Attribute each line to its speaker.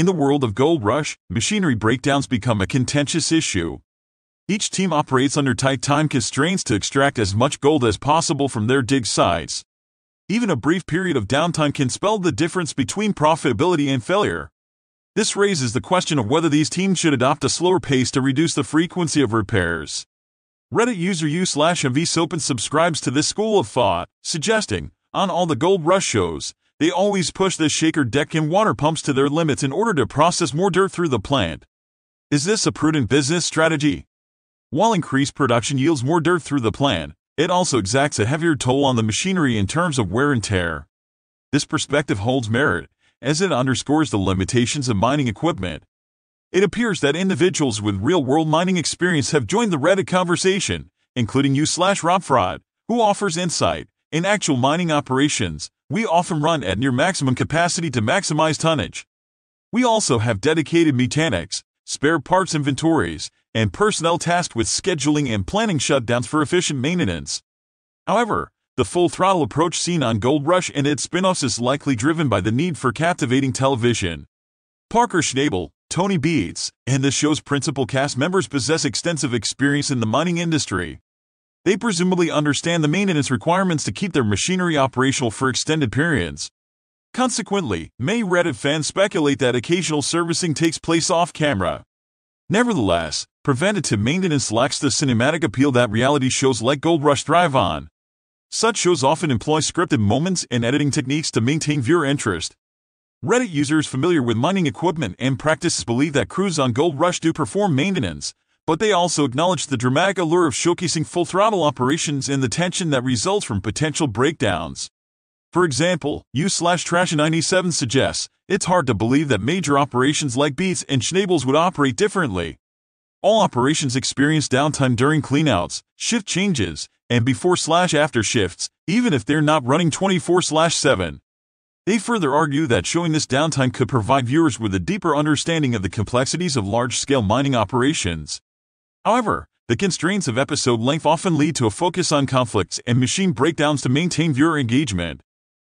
Speaker 1: In the world of gold rush, machinery breakdowns become a contentious issue. Each team operates under tight time constraints to extract as much gold as possible from their dig sites. Even a brief period of downtime can spell the difference between profitability and failure. This raises the question of whether these teams should adopt a slower pace to reduce the frequency of repairs. Reddit user u slash subscribes to this school of thought, suggesting, on all the gold rush shows, they always push the shaker deck and water pumps to their limits in order to process more dirt through the plant. Is this a prudent business strategy? While increased production yields more dirt through the plant, it also exacts a heavier toll on the machinery in terms of wear and tear. This perspective holds merit, as it underscores the limitations of mining equipment. It appears that individuals with real-world mining experience have joined the Reddit conversation, including you slash Robfraud, who offers insight. In actual mining operations, we often run at near maximum capacity to maximize tonnage. We also have dedicated mechanics, spare parts inventories, and personnel tasked with scheduling and planning shutdowns for efficient maintenance. However, the full throttle approach seen on Gold Rush and its spin offs is likely driven by the need for captivating television. Parker Schnabel, Tony Beets, and the show's principal cast members possess extensive experience in the mining industry. They presumably understand the maintenance requirements to keep their machinery operational for extended periods. Consequently, many Reddit fans speculate that occasional servicing takes place off camera. Nevertheless, preventative maintenance lacks the cinematic appeal that reality shows like Gold Rush thrive on. Such shows often employ scripted moments and editing techniques to maintain viewer interest. Reddit users familiar with mining equipment and practices believe that crews on Gold Rush do perform maintenance, but they also acknowledge the dramatic allure of showcasing full throttle operations and the tension that results from potential breakdowns. For example, U slash Trash 97 suggests it's hard to believe that major operations like Beets and Schnabels would operate differently. All operations experience downtime during cleanouts, shift changes, and before slash after shifts, even if they're not running 24 slash 7. They further argue that showing this downtime could provide viewers with a deeper understanding of the complexities of large-scale mining operations. However, the constraints of episode length often lead to a focus on conflicts and machine breakdowns to maintain viewer engagement.